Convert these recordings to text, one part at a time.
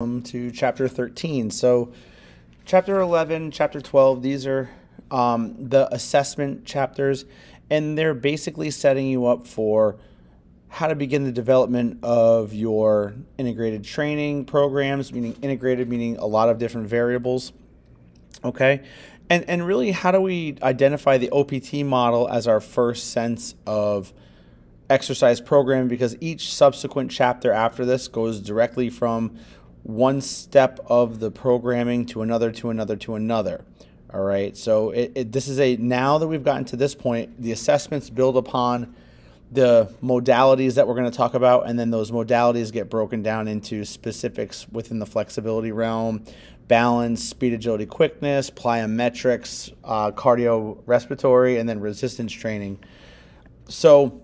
Welcome to chapter 13. So, chapter 11, chapter 12, these are um, the assessment chapters, and they're basically setting you up for how to begin the development of your integrated training programs, meaning integrated, meaning a lot of different variables. Okay. And, and really, how do we identify the OPT model as our first sense of exercise program? Because each subsequent chapter after this goes directly from one step of the programming to another to another to another. All right. So it, it, this is a now that we've gotten to this point, the assessments build upon the modalities that we're going to talk about, and then those modalities get broken down into specifics within the flexibility realm, balance, speed, agility, quickness, plyometrics, uh, cardio, respiratory, and then resistance training. So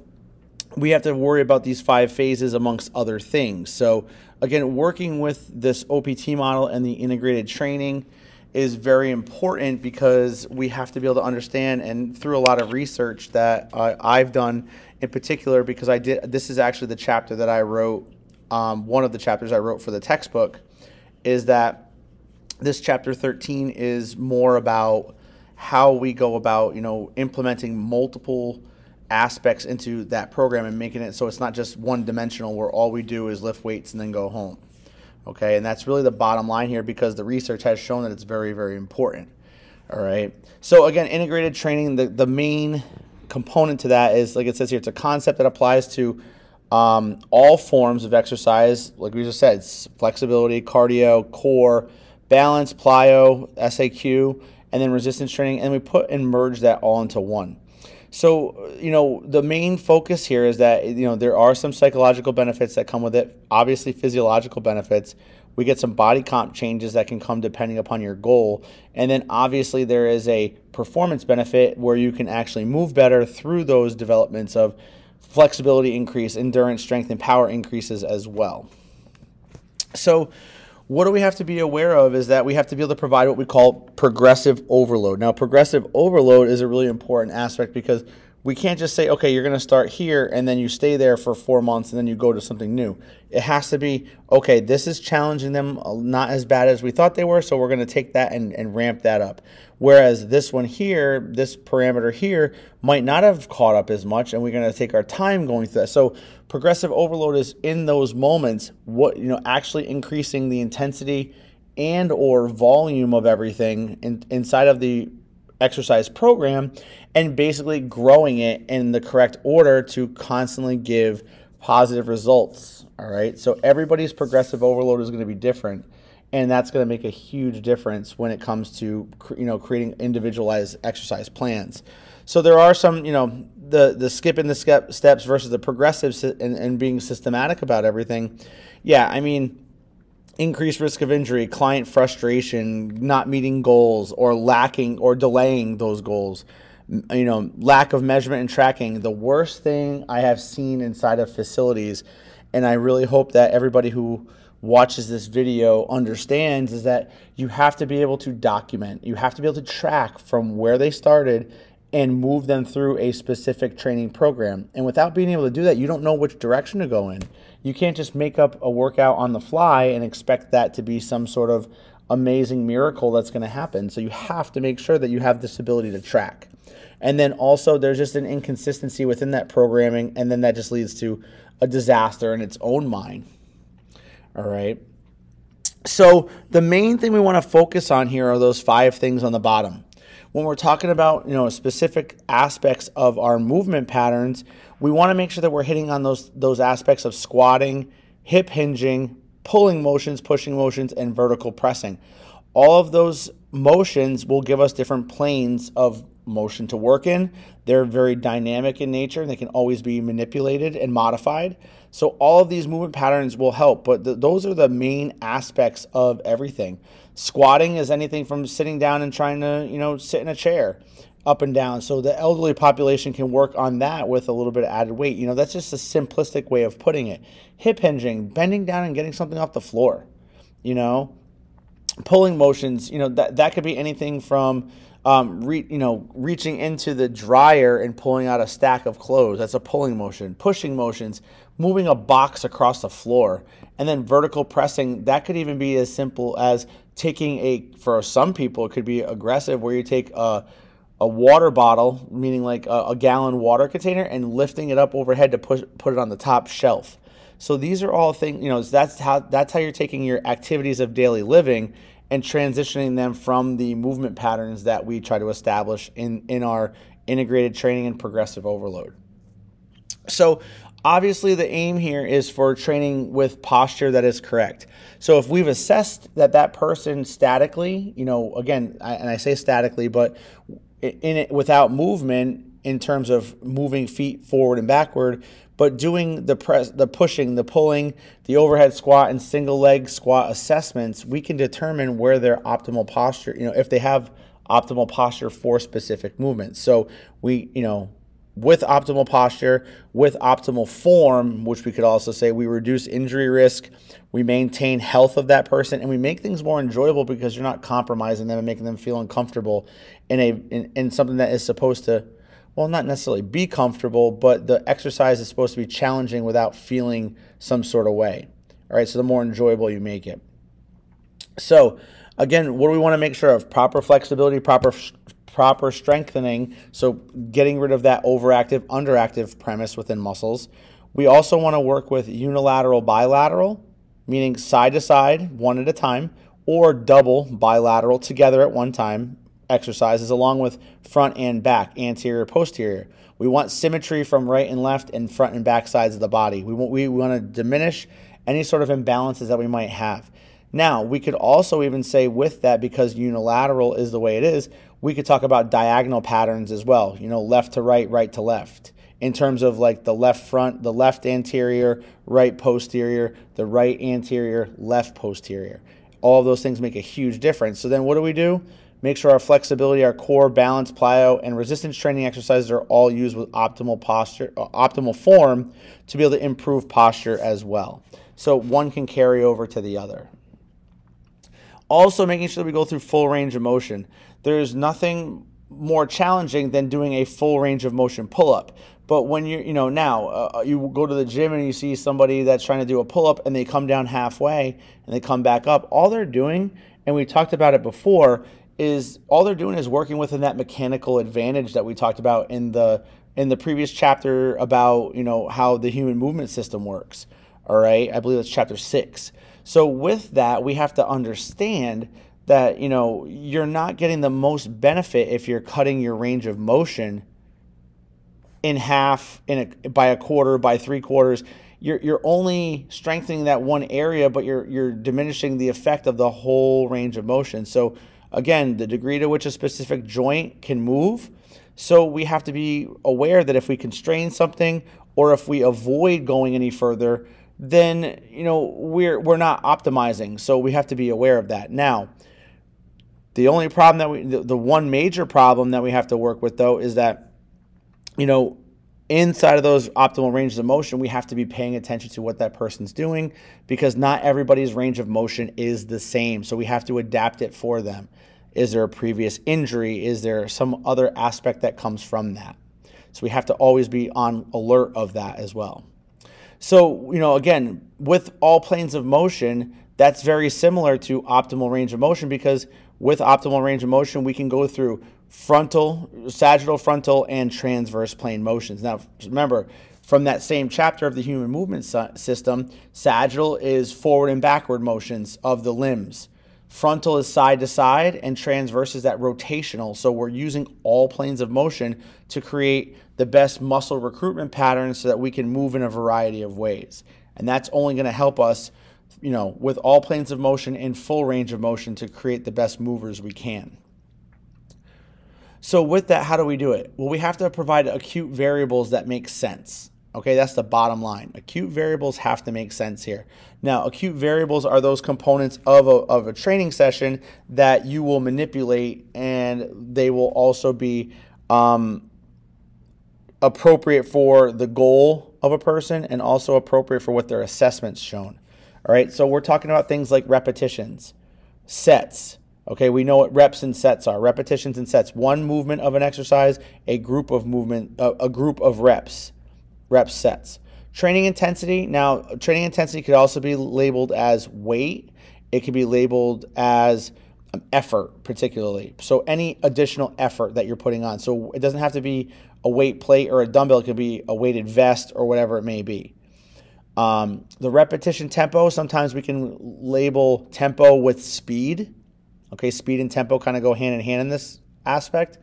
we have to worry about these five phases amongst other things. So again, working with this OPT model and the integrated training is very important because we have to be able to understand and through a lot of research that uh, I've done in particular because I did this is actually the chapter that I wrote um, one of the chapters I wrote for the textbook is that this chapter 13 is more about how we go about you know implementing multiple aspects into that program and making it so it's not just one dimensional where all we do is lift weights and then go home. Okay, and that's really the bottom line here because the research has shown that it's very, very important. All right. So again, integrated training, the, the main component to that is like it says here, it's a concept that applies to um, all forms of exercise, like we just said, flexibility, cardio, core, balance, plyo, SAQ, and then resistance training, and we put and merge that all into one. So, you know, the main focus here is that, you know, there are some psychological benefits that come with it, obviously, physiological benefits. We get some body comp changes that can come depending upon your goal. And then obviously, there is a performance benefit where you can actually move better through those developments of flexibility increase, endurance, strength, and power increases as well. So, what do we have to be aware of is that we have to be able to provide what we call progressive overload. Now, progressive overload is a really important aspect because we can't just say, okay, you're going to start here and then you stay there for four months and then you go to something new. It has to be, okay, this is challenging them uh, not as bad as we thought they were, so we're going to take that and, and ramp that up. Whereas this one here, this parameter here, might not have caught up as much and we're going to take our time going through that. So progressive overload is in those moments, what, you know, actually increasing the intensity and or volume of everything in, inside of the exercise program and basically growing it in the correct order to constantly give positive results. All right. So everybody's progressive overload is going to be different. And that's going to make a huge difference when it comes to you know creating individualized exercise plans. So there are some you know the the skipping the step, steps versus the progressive and, and being systematic about everything. Yeah, I mean increased risk of injury, client frustration, not meeting goals, or lacking or delaying those goals. You know, lack of measurement and tracking. The worst thing I have seen inside of facilities, and I really hope that everybody who watches this video understands is that you have to be able to document. You have to be able to track from where they started and move them through a specific training program. And without being able to do that, you don't know which direction to go in. You can't just make up a workout on the fly and expect that to be some sort of amazing miracle that's going to happen. So you have to make sure that you have this ability to track. And then also, there's just an inconsistency within that programming, and then that just leads to a disaster in its own mind. All right. So, the main thing we want to focus on here are those five things on the bottom when we're talking about you know specific aspects of our movement patterns, we want to make sure that we're hitting on those those aspects of squatting, hip hinging, pulling motions, pushing motions, and vertical pressing. All of those motions will give us different planes of motion to work in. They're very dynamic in nature and they can always be manipulated and modified. So all of these movement patterns will help, but th those are the main aspects of everything. Squatting is anything from sitting down and trying to, you know, sit in a chair up and down. So the elderly population can work on that with a little bit of added weight. You know, that's just a simplistic way of putting it. Hip hinging, bending down and getting something off the floor. You know, pulling motions, you know, that, that could be anything from um, re, you know, reaching into the dryer and pulling out a stack of clothes. That's a pulling motion. Pushing motions, moving a box across the floor, and then vertical pressing. That could even be as simple as taking a. For some people, it could be aggressive, where you take a a water bottle, meaning like a, a gallon water container, and lifting it up overhead to push put it on the top shelf. So these are all things. You know, that's how that's how you're taking your activities of daily living and transitioning them from the movement patterns that we try to establish in, in our integrated training and progressive overload. So, obviously, the aim here is for training with posture that is correct. So, if we've assessed that that person statically, you know, again, I, and I say statically, but in it without movement in terms of moving feet forward and backward, but doing the press, the pushing, the pulling, the overhead squat and single leg squat assessments, we can determine where their optimal posture, you know, if they have optimal posture for specific movements. So we, you know, with optimal posture, with optimal form, which we could also say we reduce injury risk, we maintain health of that person, and we make things more enjoyable because you're not compromising them and making them feel uncomfortable in a in, in something that is supposed to well, not necessarily be comfortable, but the exercise is supposed to be challenging without feeling some sort of way. All right, so the more enjoyable you make it. So, again, what do we want to make sure of? Proper flexibility, proper proper strengthening, so getting rid of that overactive underactive premise within muscles. We also want to work with unilateral bilateral, meaning side to side, one at a time, or double bilateral together at one time exercises along with front and back, anterior, posterior. We want symmetry from right and left and front and back sides of the body. We want, we want to diminish any sort of imbalances that we might have. Now, we could also even say with that, because unilateral is the way it is, we could talk about diagonal patterns as well, you know, left to right, right to left, in terms of like the left front, the left anterior, right posterior, the right anterior, left posterior. All of those things make a huge difference. So then what do we do? Make sure our flexibility, our core, balance, plyo, and resistance training exercises are all used with optimal posture, uh, optimal form to be able to improve posture as well. So one can carry over to the other. Also, making sure that we go through full range of motion. There's nothing more challenging than doing a full range of motion pull up. But when you you know now uh, you go to the gym and you see somebody that's trying to do a pull up and they come down halfway and they come back up, all they're doing, and we talked about it before, is all they're doing is working within that mechanical advantage that we talked about in the in the previous chapter about you know how the human movement system works all right i believe that's chapter 6 so with that we have to understand that you know you're not getting the most benefit if you're cutting your range of motion in half in a, by a quarter by three quarters you're, you're only strengthening that one area but you're you're diminishing the effect of the whole range of motion so Again, the degree to which a specific joint can move. So we have to be aware that if we constrain something or if we avoid going any further, then you know we're we're not optimizing. So we have to be aware of that. Now, the only problem that we the, the one major problem that we have to work with though is that you know inside of those optimal ranges of motion, we have to be paying attention to what that person's doing because not everybody's range of motion is the same. So we have to adapt it for them. Is there a previous injury? Is there some other aspect that comes from that? So we have to always be on alert of that as well. So, you know, again, with all planes of motion, that's very similar to optimal range of motion because with optimal range of motion, we can go through frontal, sagittal, frontal, and transverse plane motions. Now, remember, from that same chapter of the human movement system, sagittal is forward and backward motions of the limbs. Frontal is side to side, and transverse is that rotational. So we're using all planes of motion to create the best muscle recruitment patterns so that we can move in a variety of ways. And that's only going to help us, you know, with all planes of motion in full range of motion to create the best movers we can. So with that, how do we do it? Well, we have to provide acute variables that make sense. Okay, that's the bottom line. Acute variables have to make sense here. Now, acute variables are those components of a, of a training session that you will manipulate, and they will also be um, appropriate for the goal of a person and also appropriate for what their assessment's shown. All right, so we're talking about things like repetitions, sets, Okay, we know what reps and sets are. Repetitions and sets. One movement of an exercise, a group of movement, a, group of reps, reps sets. Training intensity. Now, training intensity could also be labeled as weight. It could be labeled as um, effort, particularly. So any additional effort that you're putting on. So it doesn't have to be a weight plate or a dumbbell. It could be a weighted vest or whatever it may be. Um, the repetition tempo. Sometimes we can label tempo with speed Okay, speed and tempo kind of go hand in hand in this aspect.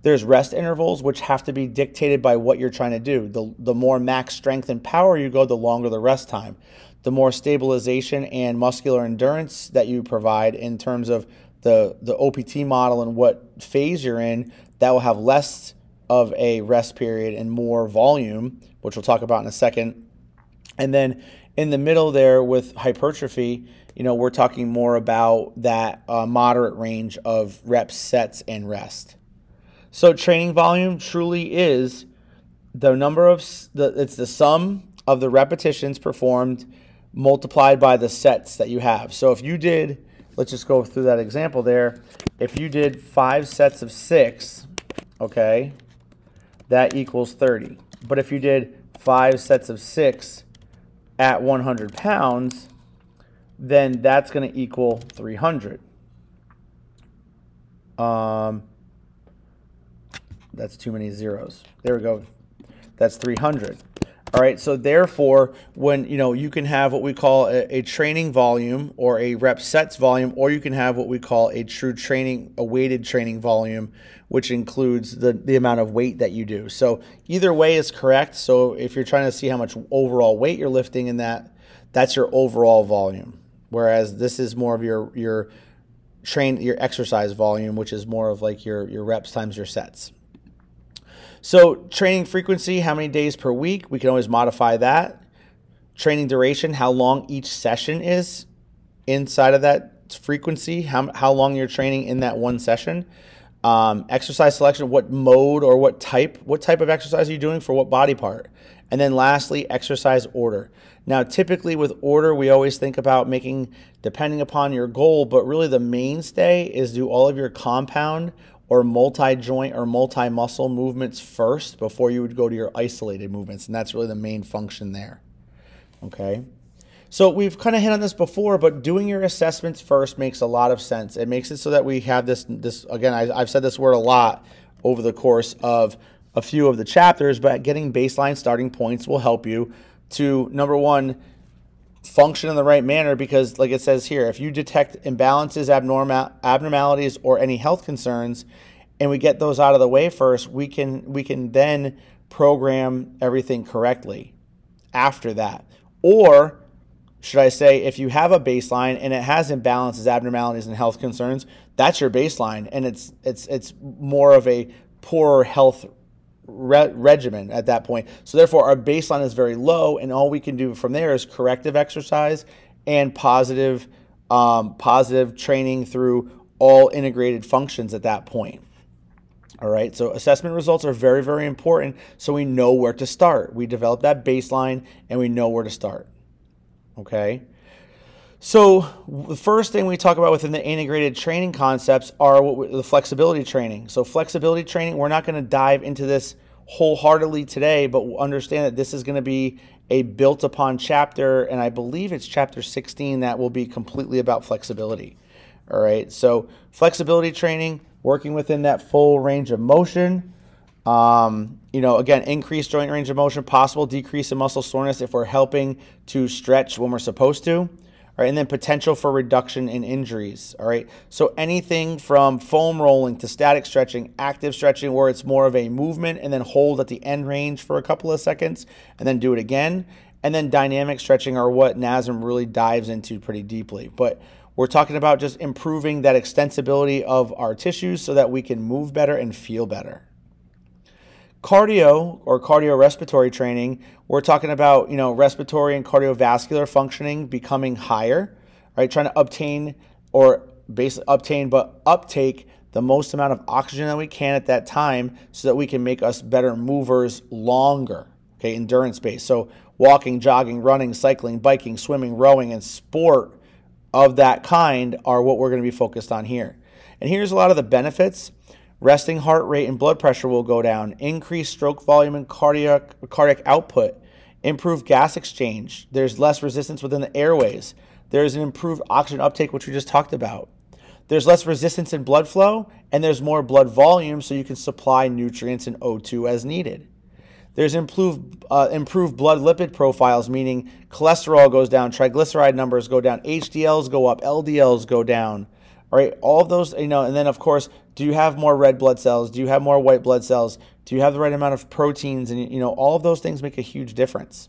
There's rest intervals, which have to be dictated by what you're trying to do. The, the more max strength and power you go, the longer the rest time. The more stabilization and muscular endurance that you provide in terms of the, the OPT model and what phase you're in, that will have less of a rest period and more volume, which we'll talk about in a second. And then in the middle there with hypertrophy, you know, we're talking more about that uh, moderate range of reps, sets, and rest. So training volume truly is the number of the it's the sum of the repetitions performed multiplied by the sets that you have. So if you did, let's just go through that example there. If you did five sets of six, okay, that equals 30. But if you did five sets of six at 100 pounds, then that's going to equal 300. Um, that's too many zeros. There we go. That's 300. All right, so therefore, when you know you can have what we call a, a, training volume or a rep sets volume, or you can have what we call a true training, a weighted training volume, which includes the, the amount of weight that you do. So either way is correct. So if you're trying to see how much overall weight you're lifting in that, that's your overall volume whereas this is more of your your train your exercise volume, which is more of like your your reps times your sets. So training frequency, how many days per week? We can always modify that. Training duration, how long each session is inside of that frequency, how, how long you're training in that one session. Um, exercise selection, what mode or what type, what type of exercise are you doing for what body part? And then lastly, exercise order. Now, typically with order, we always think about making, depending upon your goal, but really the mainstay is do all of your compound or multi joint or multi muscle movements first before you would go to your isolated movements. And that's really the main function there. Okay. So we've kind of hit on this before, but doing your assessments first makes a lot of sense. It makes it so that we have this, this again, I, I've said this word a lot over the course of a few of the chapters, but getting baseline starting points will help you to number one, function in the right manner because like it says here, if you detect imbalances, abnormal abnormalities, or any health concerns, and we get those out of the way first, we can we can then program everything correctly after that. Or should I say, if you have a baseline and it has imbalances, abnormalities, and health concerns, that's your baseline, and it's it's it's more of a poor health re- regimen at that point. So therefore, our baseline is very low, and all we can do from there is corrective exercise and positive um, positive training through all integrated functions at that point. All right, so assessment results are very, very important so we know where to start. We develop that baseline and we know where to start. Okay. So the first thing we talk about within the integrated training concepts are we, the flexibility training. So flexibility training, we're not going to dive into this wholeheartedly today, but understand that this is going to be a built upon chapter, and I believe it's chapter 16 that will be completely about flexibility. All right, so flexibility training, working within that full range of motion. Um, you know, again, increase joint range of motion, possible decrease in muscle soreness if we're helping to stretch when we're supposed to. Right, and then potential for reduction in injuries. All right, so anything from foam rolling to static stretching, active stretching, where it's more of a movement and then hold at the end range for a couple of seconds and then do it again. And then dynamic stretching are what NASM really dives into pretty deeply. But we're talking about just improving that extensibility of our tissues so that we can move better and feel better. Cardio or cardiorespiratory training, we're talking about, you know, respiratory and cardiovascular functioning becoming higher, right? Trying to obtain or basically obtain but uptake the most amount of oxygen that we can at that time so that we can make us better movers longer. Okay, endurance based. So walking, jogging, running, cycling, biking, swimming, rowing, and sport of that kind are what we're going to be focused on here. And here's a lot of the benefits. Resting heart rate and blood pressure will go down, increased stroke volume and cardiac, cardiac output, improved gas exchange. There's less resistance within the airways. There's an improved oxygen uptake, which we just talked about. There's less resistance in blood flow, and there's more blood volume, so you can supply nutrients and O2 as needed. There's improved, uh, improved blood lipid profiles, meaning cholesterol goes down, triglyceride numbers go down, HDLs go up, LDLs go down. All right, all of those, you know, and then of course, do you have more red blood cells? Do you have more white blood cells? Do you have the right amount of proteins? And, you know, all of those things make a huge difference.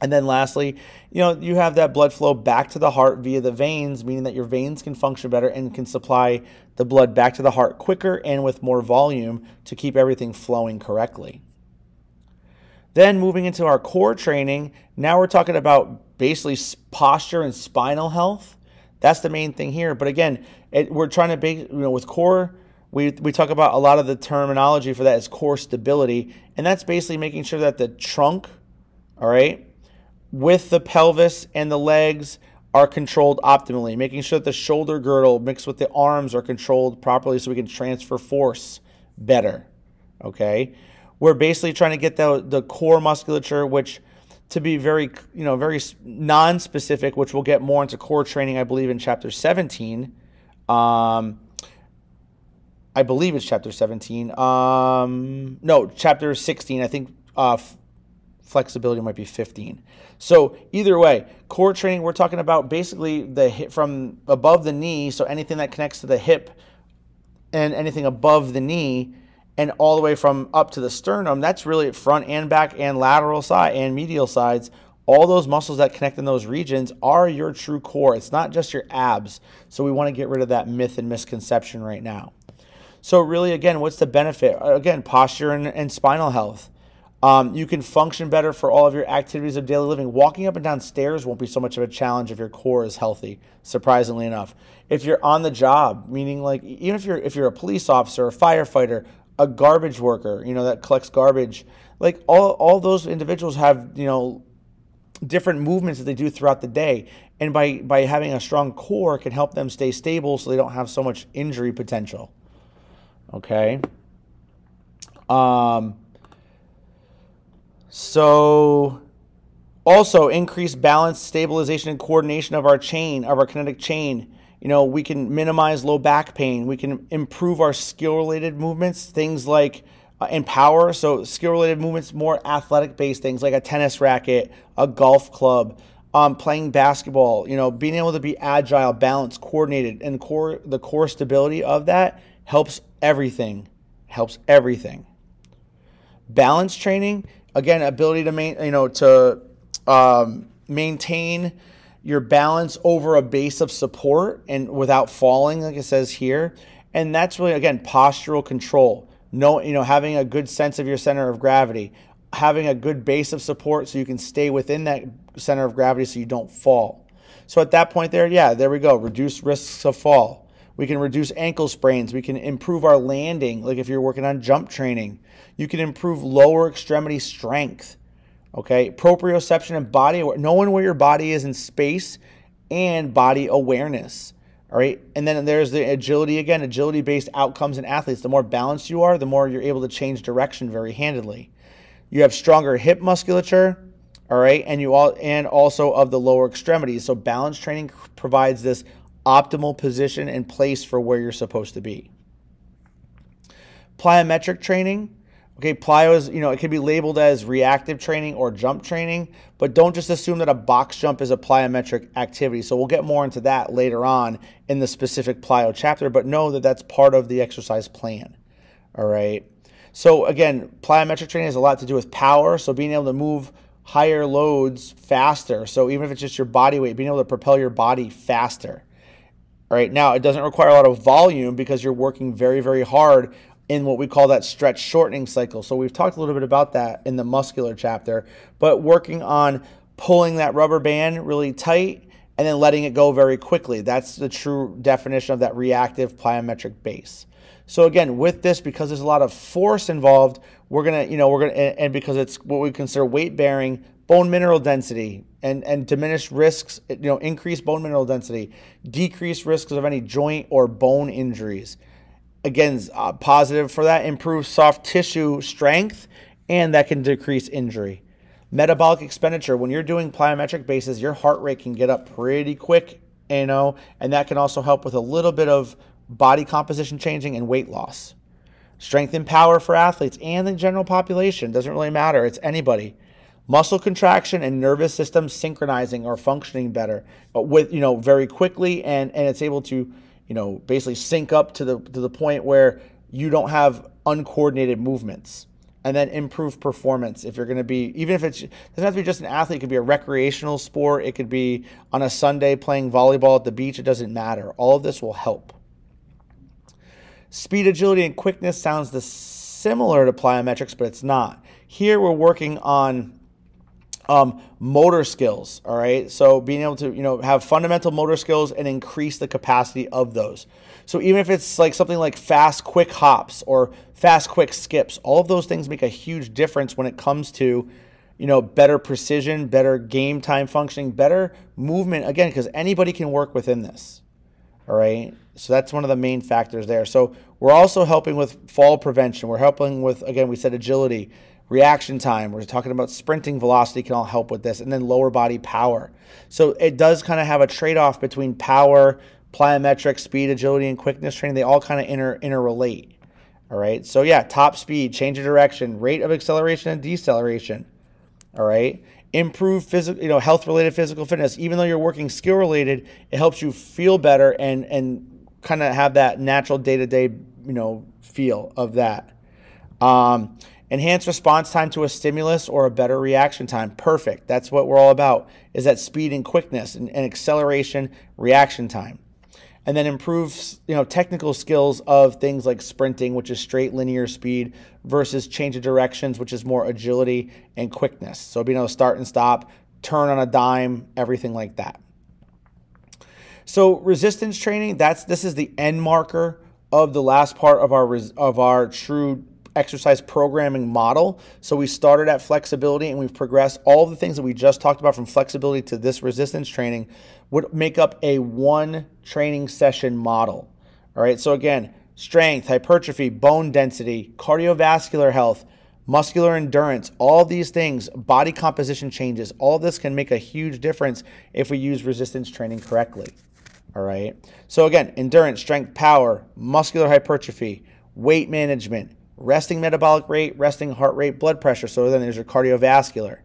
And then lastly, you know, you have that blood flow back to the heart via the veins, meaning that your veins can function better and can supply the blood back to the heart quicker and with more volume to keep everything flowing correctly. Then moving into our core training, now we're talking about basically posture and spinal health. That's the main thing here. But again, it, we're trying to base, you know, with core, we, we talk about a lot of the terminology for that is core stability. And that's basically making sure that the trunk, all right, with the pelvis and the legs are controlled optimally, making sure that the shoulder girdle mixed with the arms are controlled properly so we can transfer force better. Okay? We're basically trying to get the, the core musculature, which to be very, you know, very non-specific, which we'll get more into core training, I believe, in chapter 17. Um, I believe it's chapter 17. Um, no, chapter 16. I think uh, flexibility might be 15. So either way, core training, we're talking about basically the hip from above the knee, so anything that connects to the hip and anything above the knee and all the way from up to the sternum, that's really front and back and lateral side and medial sides. All those muscles that connect in those regions are your true core. It's not just your abs. So we want to get rid of that myth and misconception right now. So really, again, what's the benefit? Again, posture and, and spinal health. Um, you can function better for all of your activities of daily living. Walking up and down stairs won't be so much of a challenge if your core is healthy, surprisingly enough. If you're on the job, meaning like even if you're if you're a police officer, a firefighter, a garbage worker, you know, that collects garbage, like all all those individuals have, you know, different movements that they do throughout the day. And by by having a strong core can help them stay stable so they don't have so much injury potential. Okay? Um so also increase balance, stabilization, and coordination of our chain, of our kinetic chain. You know, we can minimize low back pain. We can improve our skill-related movements, things like uh, and power. So skill-related movements, more athletic-based things like a tennis racket, a golf club, um, playing basketball. You know, being able to be agile, balanced, coordinated, and core the core stability of that helps everything. Helps everything. Balance training again, ability to main, you know, to um, maintain your balance over a base of support and without falling, like it says here. And that's really again postural control. No, you know, having a good sense of your center of gravity, having a good base of support so you can stay within that center of gravity so you don't fall. So at that point there, yeah, there we go. Reduce risks of fall. We can reduce ankle sprains. We can improve our landing, like if you're working on jump training. You can improve lower extremity strength. Okay, proprioception and body knowing where your body is in space and body awareness. All right, and then there's the agility again, agility based outcomes in athletes. The more balanced you are, the more you're able to change direction very handedly. You have stronger hip musculature, all right, and you all and also of the lower extremities. So balance training provides this optimal position and place for where you're supposed to be. Plyometric training. Okay, plyo is, you know, it can be labeled as reactive training or jump training, but don't just assume that a box jump is a plyometric activity. So we'll get more into that later on in the specific plyo chapter, but know that that's part of the exercise plan. All right. So again, plyometric training has a lot to do with power. So being able to move higher loads faster. So even if it's just your body weight, being able to propel your body faster. Right now, it doesn't require a lot of volume because you're working very, very hard in what we call that stretch shortening cycle. So we've talked a little bit about that in the muscular chapter, but working on pulling that rubber band really tight and then letting it go very quickly. That's the true definition of that reactive plyometric base. So again, with this, because there's a lot of force involved, we're gonna, you know, we're gonna, and because it's what we consider weight bearing, bone mineral density, and, and diminished risks, you know, increased bone mineral density, decreased risks of any joint or bone injuries. Again, uh, positive for that, improves soft tissue strength, and that can decrease injury. Metabolic expenditure, when you're doing plyometric bases, your heart rate can get up pretty quick, you know, and that can also help with a little bit of body composition changing and weight loss. Strength and power for athletes and the general population doesn't really matter. It's anybody. Muscle contraction and nervous system synchronizing or functioning better, with you know very quickly and and it's able to you know basically sync up to the to the point where you don't have uncoordinated movements. And then improve performance if you're going to be even if it's it doesn't have to be just an athlete it could be a recreational sport it could be on a sunday playing volleyball at the beach it doesn't matter. All of this will help. Speed, agility, and quickness sounds the similar to plyometrics, but it's not. Here we're working on um, motor skills. All right, so being able to you know have fundamental motor skills and increase the capacity of those. So even if it's like something like fast, quick hops or fast, quick skips, all of those things make a huge difference when it comes to you know better precision, better game time functioning, better movement. Again, because anybody can work within this. All right. So that's one of the main factors there. So we're also helping with fall prevention. We're helping with, again, we said agility, reaction time. We're talking about sprinting velocity can all help with this, and then lower body power. So it does kind of have a trade off between power, plyometric, speed, agility, and quickness training. They all kind of inter interrelate. All right. So yeah, top speed, change of direction, rate of acceleration and deceleration. All right improve physical, you know, health related physical fitness. Even though you're working skill related, it helps you feel better and and kind of have that natural day to day, you know, feel of that. Um, enhance response time to a stimulus or a better reaction time. Perfect. That's what we're all about. Is that speed and quickness and, and acceleration, reaction time and then improves you know technical skills of things like sprinting which is straight linear speed versus change of directions which is more agility and quickness so being able to start and stop turn on a dime everything like that so resistance training that's this is the end marker of the last part of our of our true exercise programming model. So we started at flexibility and we've progressed all the things that we just talked about from flexibility to this resistance training would make up a one training session model. All right. So again, strength, hypertrophy, bone density, cardiovascular health, muscular endurance, all these things, body composition changes, all this can make a huge difference if we use resistance training correctly. All right. So again, endurance, strength, power, muscular hypertrophy, weight management, resting metabolic rate, resting heart rate, blood pressure. So then there's your cardiovascular.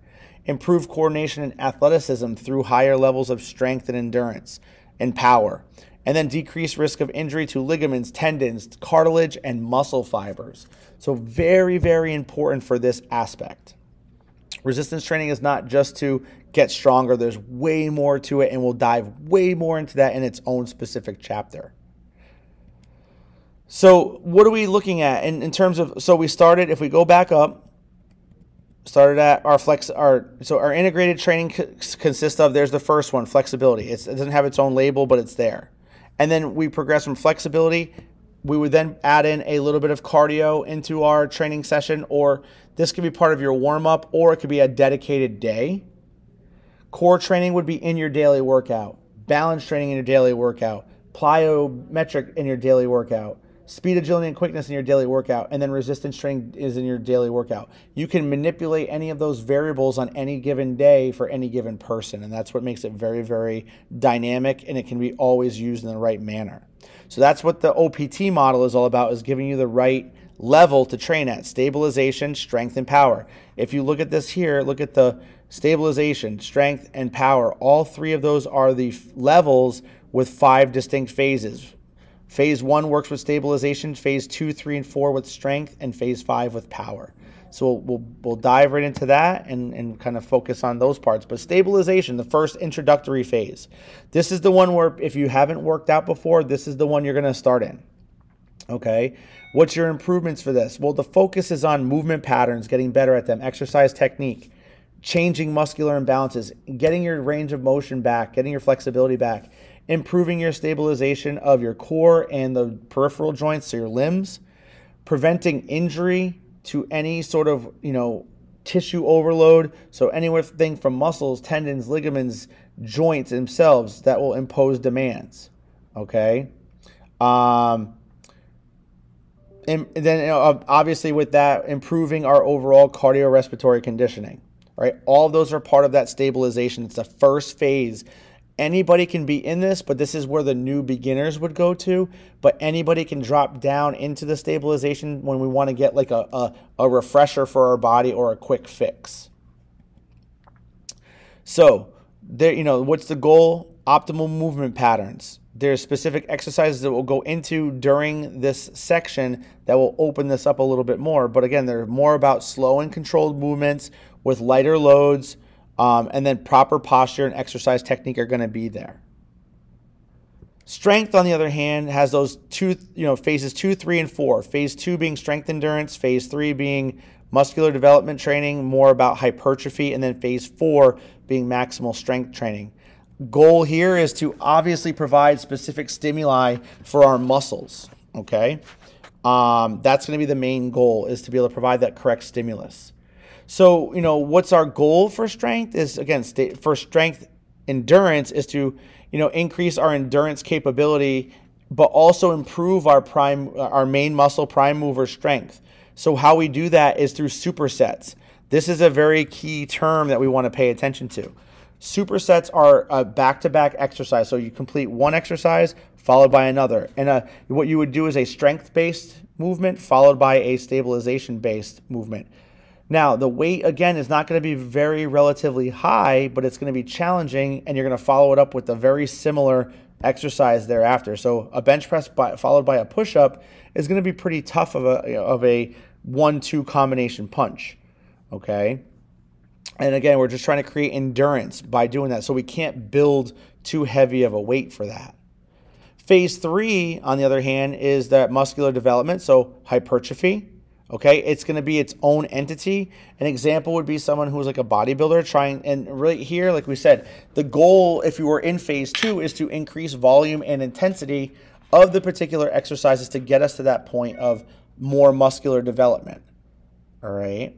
Improve coordination and athleticism through higher levels of strength and endurance and power. And then decrease risk of injury to ligaments, tendons, cartilage, and muscle fibers. So, very, very important for this aspect. Resistance training is not just to get stronger, there's way more to it, and we'll dive way more into that in its own specific chapter. So what are we looking at in, in terms of? So we started. If we go back up, started at our flex. Our so our integrated training consists of. There's the first one, flexibility. It's, it doesn't have its own label, but it's there. And then we progress from flexibility. We would then add in a little bit of cardio into our training session, or this could be part of your warm up, or it could be a dedicated day. Core training would be in your daily workout. Balance training in your daily workout. Plyometric in your daily workout speed, agility, and quickness in your daily workout, and then resistance training is in your daily workout. You can manipulate any of those variables on any given day for any given person, and that's what makes it very, very dynamic, and it can be always used in the right manner. So that's what the OPT model is all about: is giving you the right level to train at stabilization, strength, and power. If you look at this here, look at the stabilization, strength, and power. All three of those are the levels with five distinct phases Phase one works with stabilization, phase two, three, and four with strength, and phase five with power. So we'll, we'll, dive right into that and, and kind of focus on those parts. But stabilization, the first introductory phase. This is the one where if you haven't worked out before, this is the one you're going to start in. Okay. What's your improvements for this? Well, the focus is on movement patterns, getting better at them, exercise technique, changing muscular imbalances, getting your range of motion back, getting your flexibility back, improving your stabilization of your core and the peripheral joints, so your limbs, preventing injury to any sort of, you know, tissue overload. So anything from muscles, tendons, ligaments, joints themselves that will impose demands. Okay. Um, and then you know, obviously with that improving our overall cardiorespiratory conditioning right all those are part of that stabilization it's the first phase anybody can be in this but this is where the new beginners would go to. But anybody can drop down into the stabilization when we want to get like a, a, a refresher for our body or a quick fix. So there you know what's the goal? Optimal movement patterns. There's specific exercises that we'll go into during this section that will open this up a little bit more. But again, they're more about slow and controlled movements with lighter loads, um, and then proper posture and exercise technique are going to be there. Strength, on the other hand, has those two, you know, phases two, three, and four. Phase two being strength endurance, phase three being muscular development training, more about hypertrophy, and then phase four being maximal strength training goal here is to obviously provide specific stimuli for our muscles. Okay, um, that's going to be the main goal is to be able to provide that correct stimulus. So you know what's our goal for strength is again for strength endurance is to you know increase our endurance capability, but also improve our prime our main muscle prime mover strength. So how we do that is through supersets. This is a very key term that we want to pay attention to. Supersets are a back-to-back exercise. So you complete one exercise followed by another. And uh, what you would do is a strength-based movement followed by a stabilization-based movement. Now, the weight again is not going to be very relatively high, but it's going to be challenging, and you're going to follow it up with a very similar exercise thereafter. So a bench press by, followed by a push-up is going to be pretty tough of a of a one-two combination punch. Okay. And again, we're just trying to create endurance by doing that. So we can't build too heavy of a weight for that. Phase three, on the other hand, is that muscular development, so hypertrophy. Okay, it's going to be its own entity. An example would be someone who's like a bodybuilder trying, and right here, like we said, the goal, if you were in phase two, is to increase volume and intensity of the particular exercises to get us to that point of more muscular development. All right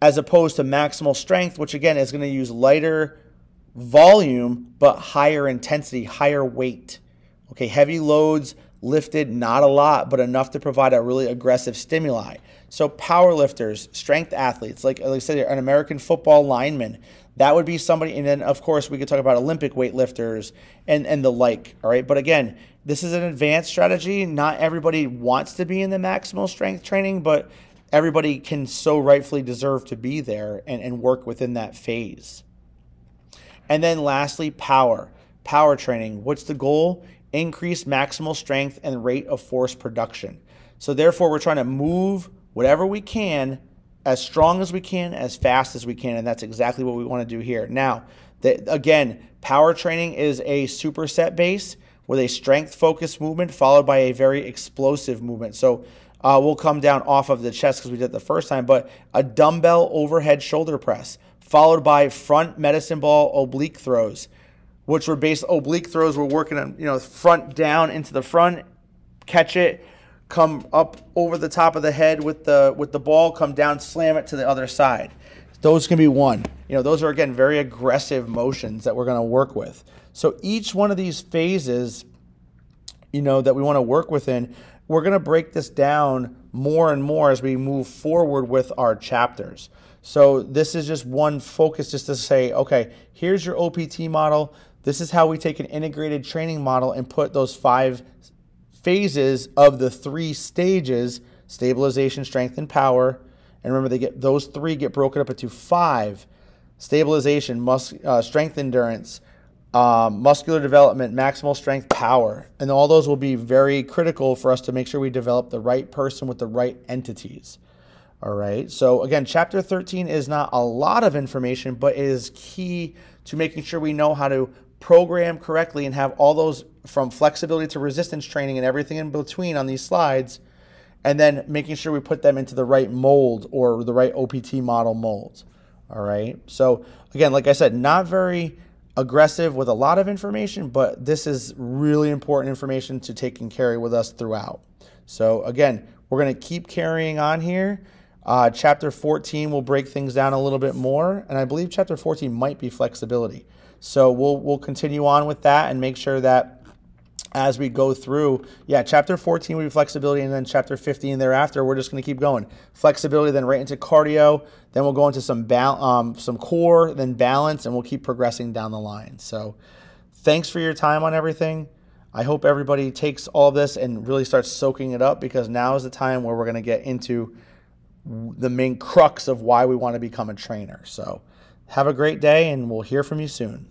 as opposed to maximal strength, which again is going to use lighter volume but higher intensity, higher weight. Okay, heavy loads lifted, not a lot, but enough to provide a really aggressive stimuli. So power lifters, strength athletes, like, like I said, an American football lineman, that would be somebody. And then, of course, we could talk about Olympic weightlifters and, and the like. All right. But again, this is an advanced strategy. Not everybody wants to be in the maximal strength training, but everybody can so rightfully deserve to be there and, and work within that phase. And then lastly, power. Power training. What's the goal? Increase maximal strength and rate of force production. So therefore, we're trying to move whatever we can as strong as we can, as fast as we can, and that's exactly what we want to do here. Now, the, again, power training is a superset base with a strength focused movement followed by a very explosive movement. So uh, will come down off of the chest because we did the first time, but a dumbbell overhead shoulder press, followed by front medicine ball oblique throws, which were based oblique throws. We're working on, you know, front down into the front, catch it, come up over the top of the head with the with the ball, come down, slam it to the other side. Those can be one. You know, those are again very aggressive motions that we're going to work with. So each one of these phases, you know, that we want to work within we're going to break this down more and more as we move forward with our chapters. So this is just one focus just to say, okay, here's your OPT model. This is how we take an integrated training model and put those five phases of the three stages, stabilization, strength, and power. And remember, they get those three get broken up into five: stabilization, mus- uh, strength, endurance, um, muscular development, maximal strength, power. And all those will be very critical for us to make sure we develop the right person with the right entities. All right. So, again, chapter 13 is not a lot of information, but it is key to making sure we know how to program correctly and have all those from flexibility to resistance training and everything in between on these slides. And then making sure we put them into the right mold or the right OPT model mold. All right. So, again, like I said, not very aggressive with a lot of information, but this is really important information to take and carry with us throughout. So again, we're going to keep carrying on here. Uh, chapter 14 will break things down a little bit more, and I believe chapter 14 might be flexibility. So we'll we'll continue on with that and make sure that as we go through, yeah, chapter 14 will be flexibility, and then chapter 15 thereafter, we're just going to keep going. Flexibility, then right into cardio, then we'll go into some um, some core, then balance, and we'll keep progressing down the line. So, thanks for your time on everything. I hope everybody takes all this and really starts soaking it up because now is the time where we're going to get into the main crux of why we want to become a trainer. So, have a great day, and we'll hear from you soon.